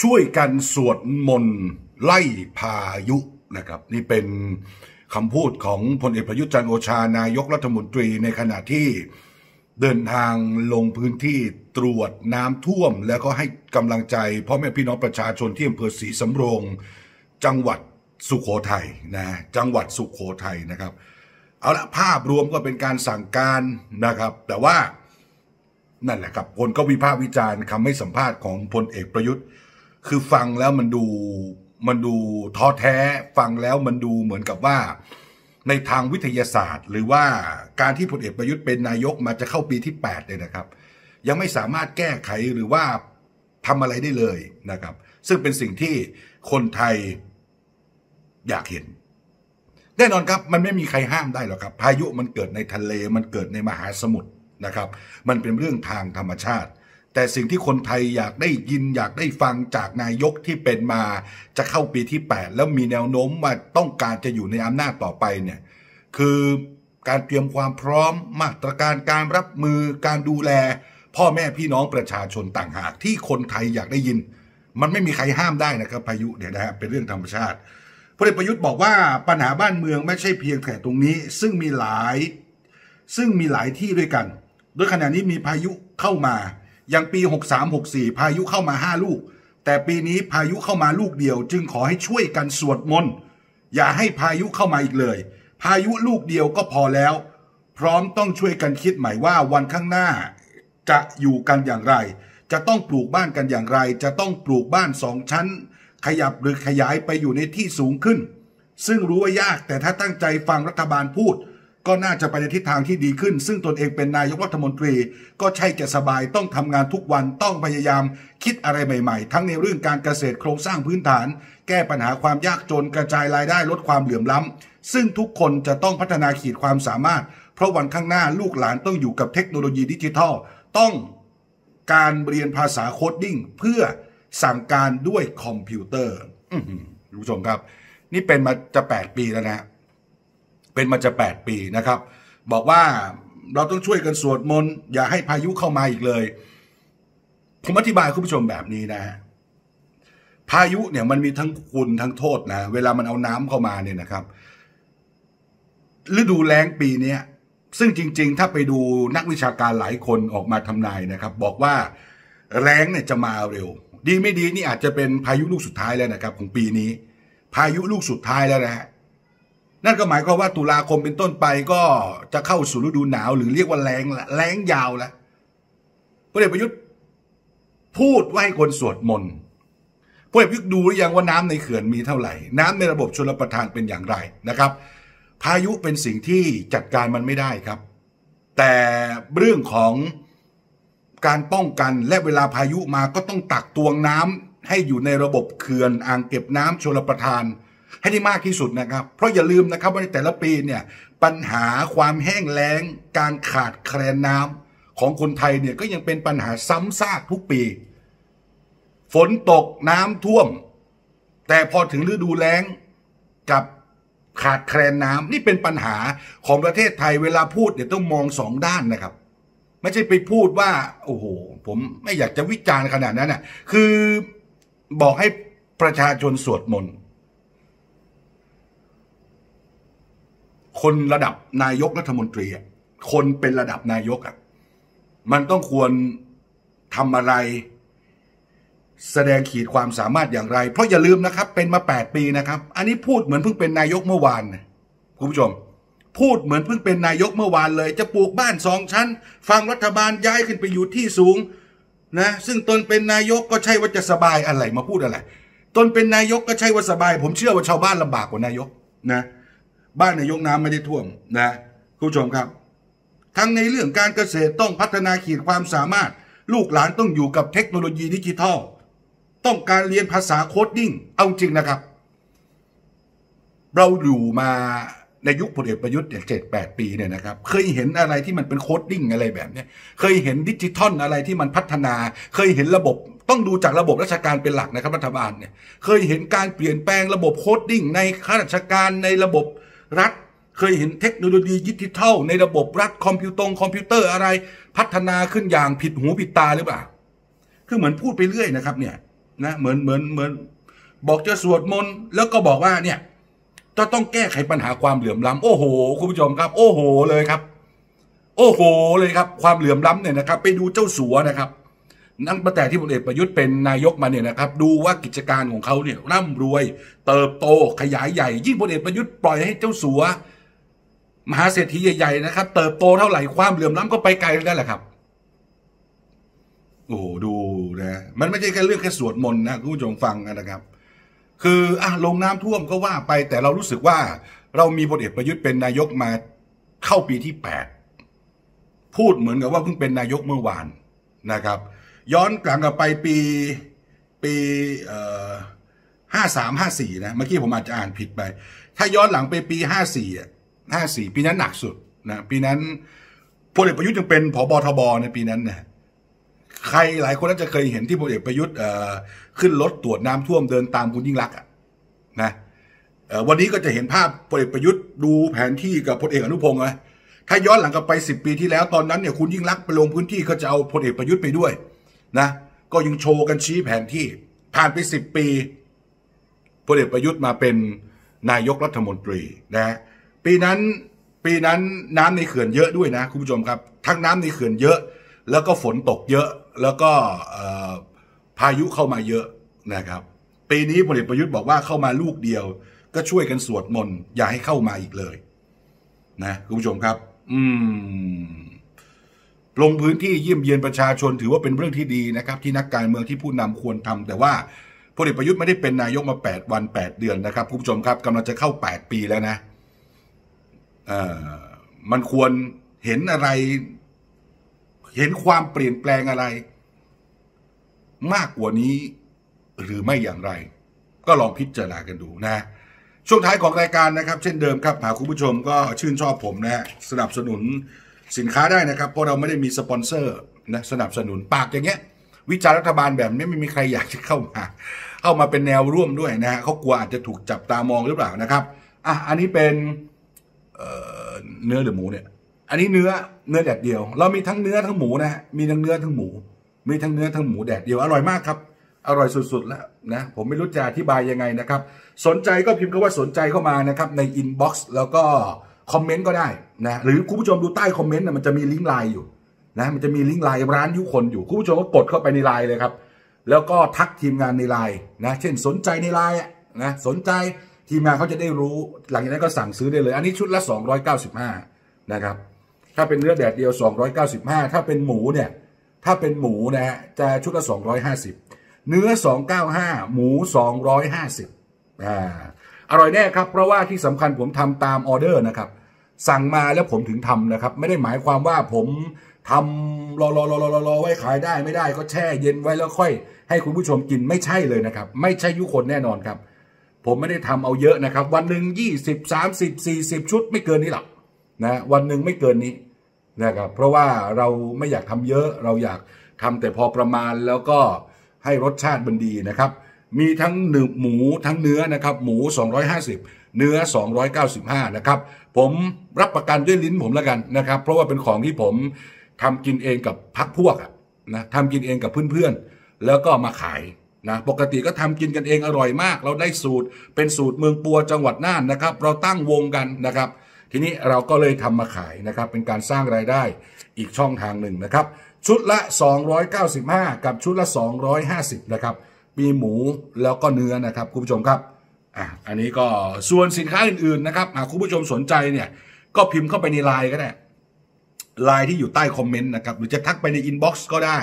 ช่วยกันสวดมนต์ไล่พายุนะครับ นี่เป็นคำพูดของพลเอกประยุทธ์จันโอชานายกรัฐมนตรีในขณะที่เดินทางลงพื้นที่ตรวจน้ำท่วม แล้วก็ให้กำลังใจพ่อแม่พี่น้องประชาชนที่อำเภอศรีสำโรง จังหวัดสุขโขทัยนะจังหวัดสุขโขทัยนะครับ เอาละภาพรวมก็เป็นการสั่งการนะครับ แต่ว่านั่นแหละครับคนก็วิพากษ์วิจารณ์คำให้สัมภาษณ์ของพลเอกประยุทธ์ คือฟังแล้วมันดูมันดูท้อแท้ฟังแล้วมันดูเหมือนกับว่า ในทางวิทยาศาสตร์ หรือว่าการที่พลเอกประยุทธ์เป็นนายกมาจะเข้าปีที่8เลยนะครับ ยังไม่สามารถแก้ไขหรือว่าทำอะไรได้เลยนะครับ ซึ่งเป็นสิ่งที่คนไทยอยากเห็น แน่นอนครับ มันไม่มีใครห้ามได้หรอกครับ พายุมันเกิดในทะเลมันเกิดในมหาสมุทรนะครับ มันเป็นเรื่องทางธรรมชาติ แต่สิ่งที่คนไทยอยากได้ยินอยากได้ฟังจากนายกที่เป็นมาจะเข้าปีที่ 8 แล้วมีแนวโน้มว่าต้องการจะอยู่ในอำนาจต่อไปเนี่ยคือการเตรียมความพร้อมมาตรการการรับมือการดูแล พ่อแม่พี่น้องประชาชนต่างหากที่คนไทยอยากได้ยิน มันไม่มีใครห้ามได้นะครับพายุเนี่ยนะฮะเป็นเรื่องธรรมชาติพลเอกประยุทธ์บอกว่าปัญหาบ้านเมืองไม่ใช่เพียงแค่ตรงนี้ ซึ่งมีหลายซึ่งมีหลายที่ด้วยกัน โดยขณะนี้มีพายุเข้ามา อย่างปี 63-64 พายุเข้ามา 5 ลูก แต่ปีนี้พายุเข้ามาลูกเดียว จึงขอให้ช่วยกันสวดมนต์อย่าให้พายุเข้ามาอีกเลย พายุลูกเดียวก็พอแล้ว พร้อมต้องช่วยกันคิดใหม่ว่าวันข้างหน้า จะอยู่กันอย่างไร จะต้องปลูกบ้านกันอย่างไร จะต้องปลูกบ้านสองชั้น ขยับหรือขยายไปอยู่ในที่สูงขึ้น ซึ่งรู้ว่ายากแต่ถ้าตั้งใจฟังรัฐบาลพูด ก็น่าจะไปในทิศทางที่ดีขึ้น ซึ่งตนเองเป็นนายกรัฐมนตรี ก็ใช่จะสบายต้องทำงานทุกวันต้องพยายามคิดอะไรใหม่ๆ ทั้งในเรื่องการเกษตรโครงสร้างพื้นฐาน แก้ปัญหาความยากจนกระจายรายได้ลดความเหลื่อมล้ำซึ่งทุกคนจะต้องพัฒนาขีดความสามารถ เพราะวันข้างหน้าลูกหลานต้องอยู่กับเทคโนโลยีดิจิทัล ต้องการเรียนภาษา coding เพื่อสั่งการด้วยคอมพิวเตอร์คุณผู้ชมครับ นี่เป็นมาจะ 8 ปีแล้วนะ เป็นมาจะ 8 ปีนะครับ บอกว่าเราต้องช่วยกันสวดมนต์อย่าให้พายุเข้ามาอีกเลย ผมอธิบายคุณผู้ชมแบบนี้นะ พายุเนี่ยมันมีทั้งคุณทั้งโทษนะ เวลามันเอาน้ำเข้ามาเนี่ยนะครับ ฤดูแล้งปีเนี้ยซึ่งจริง ๆ ถ้าไปดูนักวิชาการหลายคนออกมาทำนายนะครับ บอกว่าแรงเนี่ยจะมาเร็ว ดีไม่ดีนี่อาจจะเป็นพายุลูกสุดท้ายแล้วนะครับ ของปีนี้ พายุลูกสุดท้ายแล้วนะฮะ นั่นก็หมายความว่าตุลาคมเป็นต้นไปก็จะเข้าสู่ฤดูหนาว หรือเรียกว่าแรงละแรงยาวแล้วพลเอกประยุทธ์พูดว่าให้คนสวดมนต์พลเอกประยุทธ์ดูหรือยังว่าน้ำในเขื่อนมีเท่าไหร่ น้ำในระบบชลประทานเป็นอย่างไรนะครับ พายุเป็นสิ่งที่จัดการมันไม่ได้ครับ แต่เรื่องของการป้องกันและเวลาพายุมาก็ต้องตักตวงน้ำให้อยู่ในระบบเขื่อนอ่างเก็บน้ำชลประทาน ให้ได้มากที่สุดนะครับ เพราะอย่าลืมนะครับว่าในแต่ละปีเนี่ยปัญหาความแห้งแล้ง การขาดแคลนน้ำของคนไทยเนี่ยก็ยังเป็นปัญหาซ้ำซากทุกปี ฝนตกน้ำท่วม แต่พอถึงฤดูแล้งกับขาดแคลนน้ำนี่เป็นปัญหาของประเทศไทยเวลาพูดเนี่ยต้องมองสองด้านนะครับ ไม่ใช่ไปพูดว่า โอ้โห ผมไม่อยากจะวิจารณ์ขนาดนั้นน่ะคือบอกให้ประชาชนสวดมนต์ คนระดับนายกรัฐมนตรีคนเป็นระดับนายกอะมันต้องควรทำอะไร แสดงขีดความสามารถอย่างไร เพราะอย่าลืมนะครับ เป็นมา 8 ปีนะครับ อันนี้พูดเหมือนเพิ่งเป็นนายกเมื่อวานคุณผู้ชม พูดเหมือนเพิ่งเป็นนายกเมื่อวานเลย จะปลูกบ้านสองชั้น ฟังรัฐบาลย้ายขึ้นไปอยู่ที่สูงนะซึ่งตนเป็นนายกก็ใช่ว่าจะสบายอะไรมาพูดอะไร ตนเป็นนายกก็ใช่ว่าสบาย ผมเชื่อว่าชาวบ้านลำบากกว่านายกนะ บ้านนายกน้ำไม่ได้ท่วมนะคุณผู้ชมครับ ทั้งในเรื่องการเกษตรต้องพัฒนาขีดความสามารถ ลูกหลานต้องอยู่กับเทคโนโลยีดิจิทัล ต้องการเรียนภาษา codingเอาจริงนะครับ เราอยู่มาในยุคพลเอกประยุทธ์เนี่ยเจ็ดแปดปีเนี่ยนะครับ เคยเห็นอะไรที่มันเป็น coding อะไรแบบเนี้ยเคยเห็นดิจิทัลอะไรที่มันพัฒนา เคยเห็นระบบต้องดูจากระบบราชการเป็นหลักนะครับรัฐบาลเนี่ยเคยเห็นการเปลี่ยนแปลงระบบ coding ในข้าราชการในระบบ รัฐเคยเห็นเทคโนโลยีดิจิทัล ในระบบรัฐคอมพิวตงคอมพิวเตอร์อะไร พัฒนาขึ้นอย่างผิดหูผิดตาหรือเปล่า คือเหมือนพูดไปเรื่อยนะครับเนี่ยนะเหมือนเหมือนเหมือนบอกจะสวดมนต์แล้วก็บอกว่าเนี่ยจะต้องแก้ไขปัญหาความเหลื่อมล้ำโอ้โห คุณผู้ชมครับ โอ้โหเลยครับ โอ้โหเลยครับ ความเหลื่อมล้ำเนี่ยนะครับ ไปดูเจ้าสัวนะครับ นั่งตั้งแต่ที่พลเอกประยุทธ์เป็นนายกมาเนี่ยนะครับดูว่ากิจการของเขาเนี่ยร่ำรวย เติบโตขยายใหญ่ ยิ่งพลเอกประยุทธ์ปล่อยให้เจ้าสัวมหาเศรษฐีใหญ่ๆนะครับ เติบโตเท่าไหร่ความเหลื่อมล้ำก็ไปไกลแล้วแหละครับโอ้โหดูนะมันไม่ใช่แค่เรื่องแค่สวดมนต์นะคุณผู้ชมฟังนะครับ คืออะลงน้ำท่วมก็ว่าไปแต่เรารู้สึกว่า เรามีพลเอกประยุทธ์เป็นนายกมาเข้าปีที่แปดพูดเหมือนกับว่าเพิ่งเป็นนายกเมื่อวานนะครับ ย้อนกลับกลับไปปีปีห้าสามห้าสี่นะ เมื่อกี้ผมอาจจะอ่านผิดไป ถ้าย้อนหลังไปปีห้าสี่อะห้าสี่ปีนั้นหนักสุดนะ ปีนั้นพลเอกประยุทธ์ยังเป็นผบทบในปีนั้นนะใครหลายคนน่าจะเคยเห็นที่พลเอกประยุทธ์ขึ้นรถตรวจน้ำท่วมเดินตามคุณยิ่งรักษณ์นะวันนี้ก็จะเห็นภาพพลเอกประยุทธ์ดูแผนที่กับพลเอกอนุพงศ์ไงถ้าย้อนหลังกลับไปสิบปีที่แล้วตอนนั้นเนี่ยคุณยิ่งรักษณ์ไปลงพื้นที่ก็จะเอาพลเอกประยุทธ์ไปด้วย นะก็ยังโชว์กันชี้แผนที่ผ่านไปสิบปีพลเอกประยุทธ์มาเป็นนายกรัฐมนตรีนะปีนั้นปีนั้นน้ำในเขื่อนเยอะด้วยนะคุณผู้ชมครับ ทั้งน้ำในเขื่อนเยอะ แล้วก็ฝนตกเยอะแล้วก็พายุเข้ามาเยอะนะครับ ปีนี้พลเอกประยุทธ์บอกว่าเข้ามาลูกเดียว ก็ช่วยกันสวดมนต์อย่าให้เข้ามาอีกเลย นะคุณผู้ชมครับ อืม ลงพื้นที่เยี่ยมเยียนประชาชนถือว่าเป็นเรื่องที่ดีนะครับ ที่นักการเมืองที่ผู้นำควรทำแต่ว่าพลเอกประยุทธ์ไม่ได้เป็นนายกมา 8 วัน 8 เดือนนะครับคุณผู้ชมครับกำลังจะเข้า 8 ปีแล้วนะเอ่อมันควรเห็นอะไร เห็นความเปลี่ยนแปลงอะไร มากกว่านี้หรือไม่อย่างไร ก็ลองพิจารณากันดูนะ ช่วงท้ายของรายการนะครับ เช่นเดิมครับหากคุณผู้ชมก็ชื่นชอบผมนะสนับสนุน สินค้าได้นะครับ เพราะเราไม่ได้มีสปอนเซอร์นะสนับสนุนปากอย่างเงี้ย วิจารณ์รัฐบาลแบบนี้ไม่มีใครอยากจะเข้ามา เข้ามาเป็นแนวร่วมด้วยนะฮะเขากลัวอาจจะถูกจับตามองหรือเปล่านะครับอะอันนี้เป็นเนื้อหรือหมูเนี่ย อันนี้เนื้อเนื้อแดดเดียว เรามีทั้งเนื้อทั้งหมูนะฮะมีทั้งเนื้อทั้งหมู มีทั้งเนื้อทั้งหมูแดดเดียวอร่อยมากครับอร่อยสุดๆแล้วนะผมไม่รู้จะอธิบายยังไงนะครับ สนใจก็พิมพ์คำว่าสนใจเข้ามานะครับใน inbox แล้วก็ คอมเมนต์ก็ได้นะหรือคุณผู้ชมดูใต้คอมเมนต์นะมันจะมีลิงก์ไลน์อยู่นะมันจะมีลิงก์ไลน์ร้านยุคนอยู่คุณผู้ชมก็กดเข้าไปในไลน์เลยครับ แล้วก็ทักทีมงานในไลน์นะเช่นสนใจในไลน์นะสนใจทีมงานเขาจะได้รู้ หลังจากนั้นก็สั่งซื้อได้เลย อันนี้ชุดละ 295 นะครับ ถ้าเป็นเนื้อแดดเดียว 295 ถ้าเป็นหมูเนี่ย ถ้าเป็นหมูนะฮะจะชุดละ 250 เนื้อ 295 หมู 250อ่าอร่อยแน่ครับ เพราะว่าที่สำคัญผมทำตามออเดอร์นะครับ สั่งมาแล้วผมถึงทำนะครับ ไม่ได้หมายความว่าผมทำรอรอรอรอรอไว้ขายได้ไม่ได้ก็แช่เย็นไว้แล้วค่อย ให้คุณผู้ชมกินไม่ใช่เลยนะครับ ไม่ใช่ยุคนแน่นอนครับ ผมไม่ได้ทำเอาเยอะนะครับ วันหนึ่งยี่สิบสามสิบสี่สิบชุดไม่เกินนี้หรอกนะวันหนึ่งไม่เกินนี้นะครับเพราะว่าเราไม่อยากทำเยอะเราอยากทำแต่พอประมาณแล้วก็ให้รสชาติมันดีนะครับ มีทั้งหนึ่งหมูทั้งเนื้อนะครับ หมู 250 เนื้อ 295 นะครับ ผมรับประกันด้วยลิ้นผมแล้วกันนะครับ เพราะว่าเป็นของที่ผมทำกินเองกับพักพวกนะทำกินเองกับเพื่อนๆ แล้วก็มาขายนะปกติก็ทำกินกันเองอร่อยมาก เราได้สูตรเป็นสูตรเมืองปัวจังหวัดน่านนะครับ เราตั้งวงกันนะครับ ทีนี้เราก็เลยทำมาขายนะครับ เป็นการสร้างรายได้อีกช่องทางหนึ่งนะครับ ชุดละ 295 กับชุดละ 250 นะครับ มีหมูแล้วก็เนื้อนะครับคุณผู้ชมครับอะอันนี้ก็ส่วนสินค้าอื่นๆนะครับหากคุณผู้ชมสนใจเนี่ย ก็พิมพ์เข้าไปในไลน์ก็ได้ไลน์ที่อยู่ใต้ comment นะครับหรือจะทักไปใน inbox ก็ได้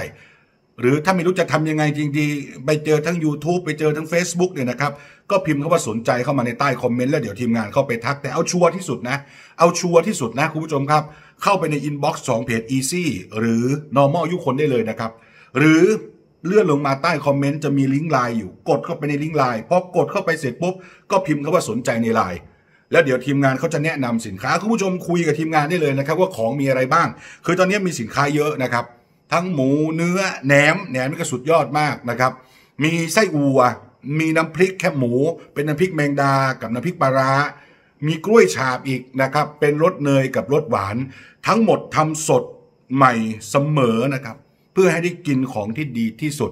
หรือถ้าไม่รู้จะทำยังไงจริงๆ ไปเจอทั้ง YouTube ไปเจอทั้ง Facebook เนี่ยนะครับ ก็พิมพ์เข้าว่าสนใจเข้ามาในใต้ comment แล้วเดี๋ยวทีมงานเข้าไปทักแต่เอา sure ที่สุดนะ เอา sure ที่สุดนะคุณผู้ชมครับ เข้าไปใน inbox ของเพจ Easy หรือ normal ยุคนได้เลยนะครับ หรือ เลื่อนลงมาใต้ comment จะมีลิงก์ไลน์อยู่กดเข้าไปในลิงก์ไลน์พอกดเข้าไปเสร็จปุ๊บก็พิมพ์คำว่าสนใจในไลน์แล้วเดี๋ยวทีมงานเขาจะแนะนำสินค้าคุณผู้ชมคุยกับทีมงานได้เลยนะครับ ว่าของมีอะไรบ้าง คือตอนนี้มีสินค้าเยอะนะครับ ทั้งหมูเนื้อแหนมแหนมนี่ก็สุดยอดมากนะครับ มีไส้อัว มีน้ำพริกแคบหมู เป็นน้ำพริกแมงดา กับน้ำพริกปลาร้ามีกล้วยฉาบอีกนะครับ เป็นรสเนยกับรสหวาน ทั้งหมดทำสดใหม่เสมอนะครับ เพื่อให้ได้กินของที่ดีที่สุด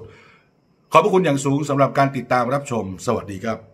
ขอบพระคุณอย่างสูงสำหรับการติดตามรับชม สวัสดีครับ